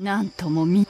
なんともみ